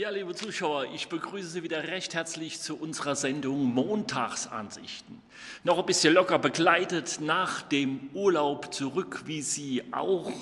Ja, liebe Zuschauer, ich begrüße Sie wieder recht herzlich zu unserer Sendung Montagsansichten. Noch ein bisschen locker begleitet nach dem Urlaub zurück, wie Sie auch.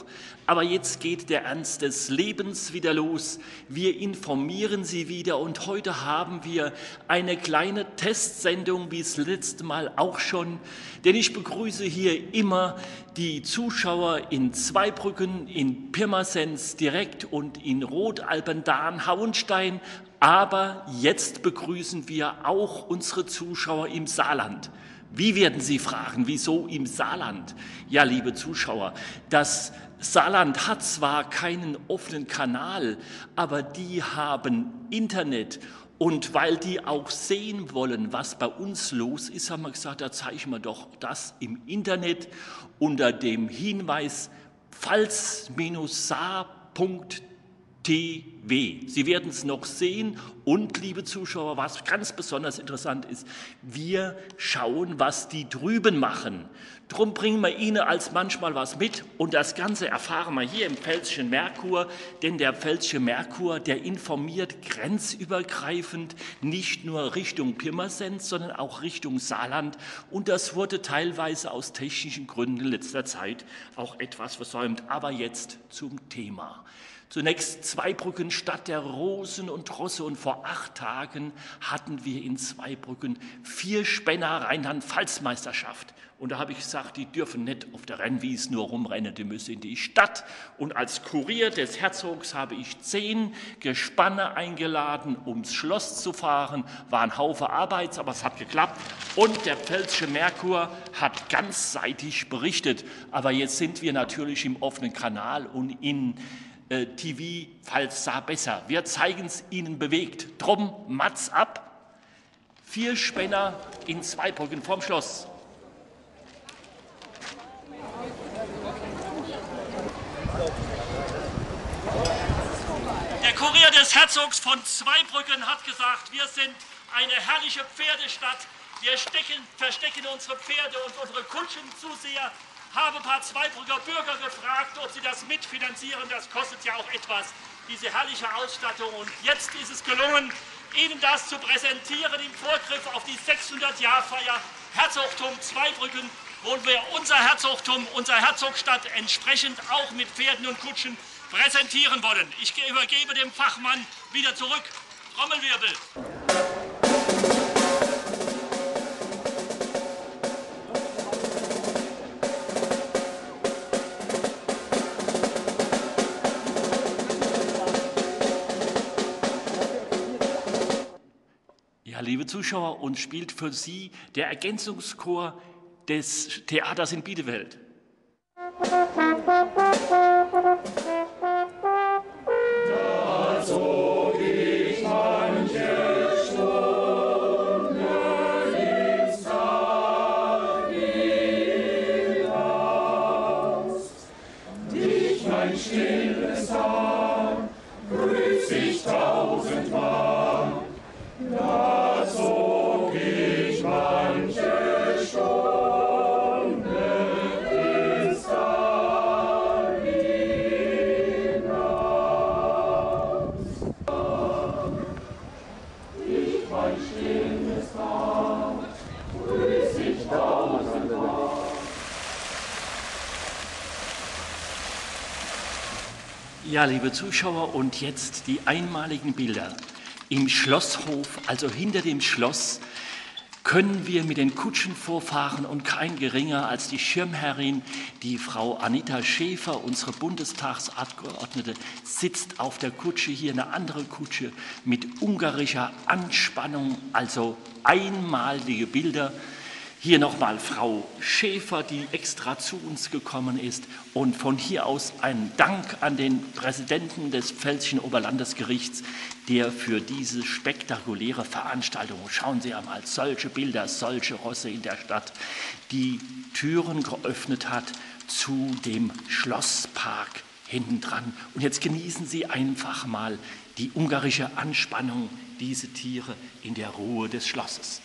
Aber jetzt geht der Ernst des Lebens wieder los. Wir informieren Sie wieder und heute haben wir eine kleine Testsendung, wie es letzte Mal auch schon. Denn ich begrüße hier immer die Zuschauer in Zweibrücken, in Pirmasens direkt und in Rotalpendahn, Hauenstein. Aber jetzt begrüßen wir auch unsere Zuschauer im Saarland. Wie werden Sie fragen, wieso im Saarland? Ja, liebe Zuschauer, das Saarland hat zwar keinen offenen Kanal, aber die haben Internet und weil die auch sehen wollen, was bei uns los ist, haben wir gesagt, da zeichnen wir doch das im Internet unter dem Hinweis pfalz-saar.de TV. Sie werden es noch sehen und, liebe Zuschauer, was ganz besonders interessant ist, wir schauen, was die drüben machen. Drum bringen wir Ihnen als manchmal was mit und das Ganze erfahren wir hier im Pfälzischen Merkur, denn der Pfälzische Merkur, der informiert grenzübergreifend nicht nur Richtung Pirmasens, sondern auch Richtung Saarland und das wurde teilweise aus technischen Gründen in letzter Zeit auch etwas versäumt. Aber jetzt zum Thema. Zunächst Zweibrücken Stadt der Rosen und Rosse und vor acht Tagen hatten wir in Zweibrücken vier Spänner Rheinland-Pfalz-Meisterschaft. Und da habe ich gesagt, die dürfen nicht auf der Rennwiese nur rumrennen, die müssen in die Stadt. Und als Kurier des Herzogs habe ich zehn Gespanne eingeladen, ums Schloss zu fahren. War ein Haufen Arbeit, aber es hat geklappt. Und der Pfälzische Merkur hat ganzseitig berichtet. Aber jetzt sind wir natürlich im offenen Kanal und in äh, TV, falls sah besser. Wir zeigen es Ihnen bewegt. Drum, Matz ab. Vier Spänner in Zweibrücken vorm Schloss. Der Kurier des Herzogs von Zweibrücken hat gesagt, wir sind eine herrliche Pferdestadt. Wir stecken, verstecken unsere Pferde und unsere Kutschenzuseher habe ein paar Zweibrücker Bürger gefragt, ob sie das mitfinanzieren. Das kostet ja auch etwas, diese herrliche Ausstattung. Und jetzt ist es gelungen, Ihnen das zu präsentieren im Vorgriff auf die 600-Jahr-Feier Herzogtum Zweibrücken, wo wir unser Herzogtum, unsere Herzogstadt entsprechend auch mit Pferden und Kutschen präsentieren wollen. Ich übergebe dem Fachmann wieder zurück. Trommelwirbel. Liebe Zuschauer, und spielt für Sie der Ergänzungschor des Theaters in Bielefeld. Ja, liebe Zuschauer, und jetzt die einmaligen Bilder. Im Schlosshof, also hinter dem Schloss, können wir mit den Kutschen vorfahren und kein geringer als die Schirmherrin, die Frau Anita Schäfer, unsere Bundestagsabgeordnete, sitzt auf der Kutsche, hier eine andere Kutsche mit ungarischer Anspannung, also einmalige Bilder. Hier nochmal Frau Schäfer, die extra zu uns gekommen ist. Und von hier aus ein Dank an den Präsidenten des Pfälzischen Oberlandesgerichts, der für diese spektakuläre Veranstaltung, schauen Sie einmal, solche Bilder, solche Rosse in der Stadt, die Türen geöffnet hat zu dem Schlosspark hinten dran. Und jetzt genießen Sie einfach mal die ungarische Anspannung, diese Tiere in der Ruhe des Schlosses.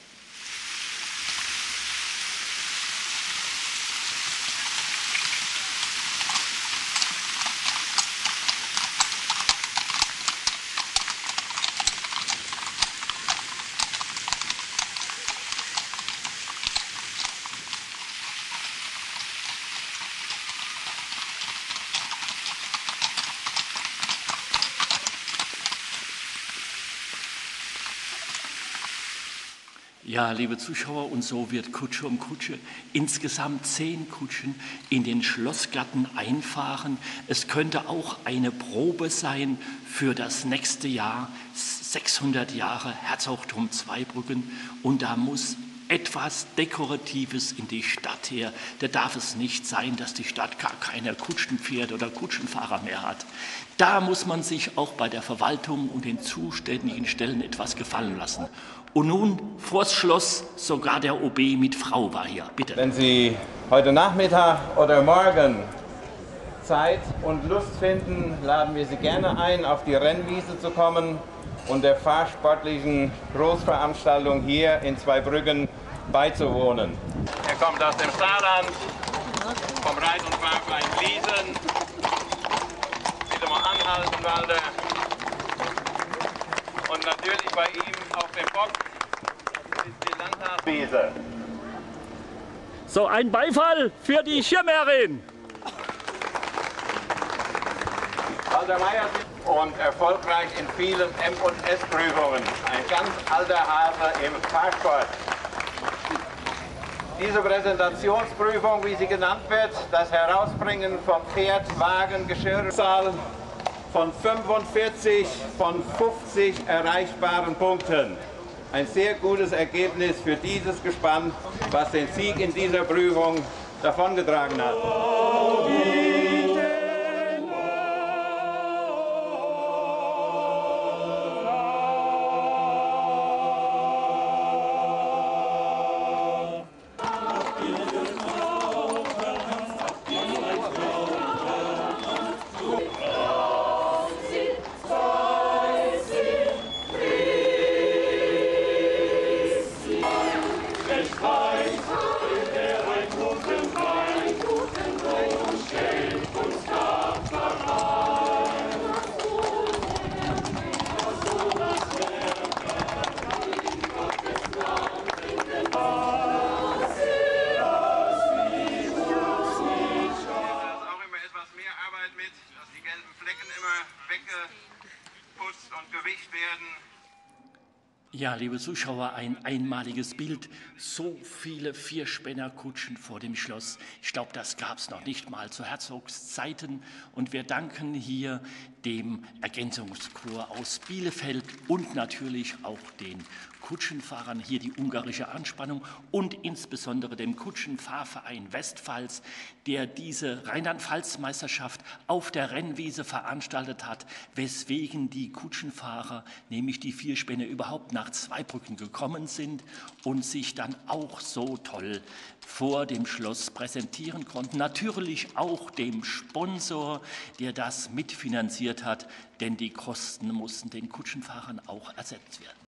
Ja, liebe Zuschauer, und so wird Kutsche um Kutsche insgesamt zehn Kutschen in den Schlossgarten einfahren. Es könnte auch eine Probe sein für das nächste Jahr, 600 Jahre Herzogtum Zweibrücken. Und da muss etwas Dekoratives in die Stadt her. Da darf es nicht sein, dass die Stadt gar keine Kutschenpferd oder Kutschenfahrer mehr hat. Da muss man sich auch bei der Verwaltung und den zuständigen Stellen etwas gefallen lassen. Und nun vors Schloss, sogar der OB mit Frau war hier. Bitte. Wenn Sie heute Nachmittag oder morgen Zeit und Lust finden, laden wir Sie gerne ein, auf die Rennwiese zu kommen und der fahrsportlichen Großveranstaltung hier in Zweibrücken beizuwohnen. Er kommt aus dem Saarland, vom Reit- und Fahrverein Wiesen. Bitte mal anhalten, Walter. Und natürlich bei ihm auf dem Bock ist die Landtagswiese. So, ein Beifall für die Schirmherrin. Walter Meier und erfolgreich in vielen M&S-Prüfungen. Ein ganz alter Hase im Fahrsport. Diese Präsentationsprüfung, wie sie genannt wird, das Herausbringen vom Pferd, Wagen, Geschirrzahl von 45 von 50 erreichbaren Punkten. Ein sehr gutes Ergebnis für dieses Gespann, was den Sieg in dieser Prüfung davongetragen hat. Weggeputzt und gewischt werden. Ja, liebe Zuschauer, ein einmaliges Bild. So viele Vierspännerkutschen vor dem Schloss. Ich glaube, das gab es noch nicht mal zu Herzogszeiten. Und wir danken hier dem Ergänzungschor aus Bielefeld und natürlich auch den Kutschenfahrern hier die ungarische Anspannung und insbesondere dem Kutschenfahrverein Westpfalz, der diese Rheinland-Pfalz-Meisterschaft auf der Rennwiese veranstaltet hat, weswegen die Kutschenfahrer, nämlich die Vierspänne, überhaupt nach Zweibrücken gekommen sind und sich dann auch so toll vor dem Schloss präsentieren konnten. Natürlich auch dem Sponsor, der das mitfinanziert hat, denn die Kosten mussten den Kutschenfahrern auch ersetzt werden.